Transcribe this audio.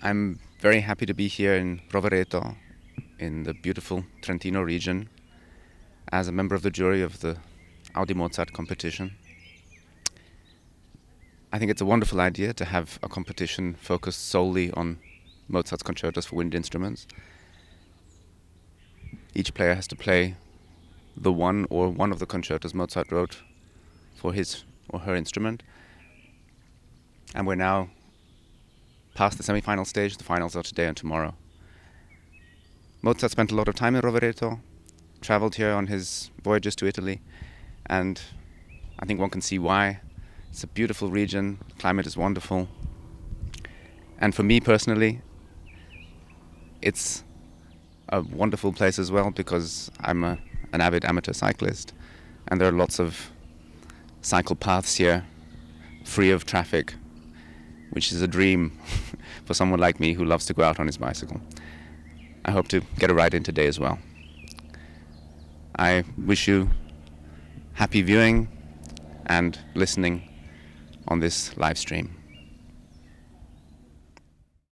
I'm very happy to be here in Rovereto, in the beautiful Trentino region, as a member of the jury of the Audi Mozart competition. I think it's a wonderful idea to have a competition focused solely on Mozart's concertos for wind instruments. Each player has to play the one or one of the concertos Mozart wrote for his or her instrument. And we're now past the semi-final stage. The finals are today and tomorrow. Mozart spent a lot of time in Rovereto, traveled here on his voyages to Italy, and I think one can see why. It's a beautiful region, the climate is wonderful. And for me personally, it's a wonderful place as well because I'm a, an avid amateur cyclist and there are lots of cycle paths here free of traffic, which is a dream for someone like me who loves to go out on his bicycle. I hope to get a ride in today as well. I wish you happy viewing and listening on this live stream.